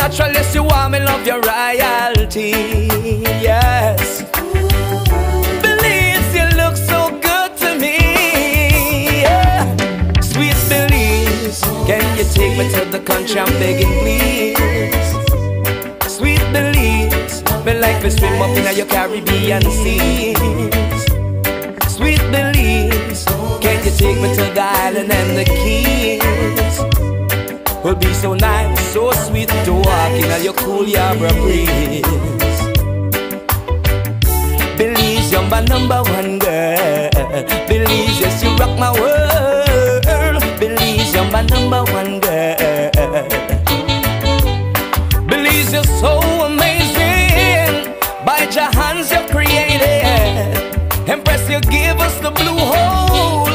Naturalist, you want me love your royalty. Yes. Belize, you look so good to me. Yeah. Sweet Belize, can you take me to the country? I'm begging, please. Sweet Belize, me like to swim up in your Caribbean seas. Sweet Belize, can you take me to the island and the keys? Will be so nice, so sweet your cool Yabra breeze. Belize, you're my number one girl. Belize, yes, you rock my world. Belize, you're my number one girl. Belize, you're so amazing. By your hands, you're created. Empress, you give us the blue hole.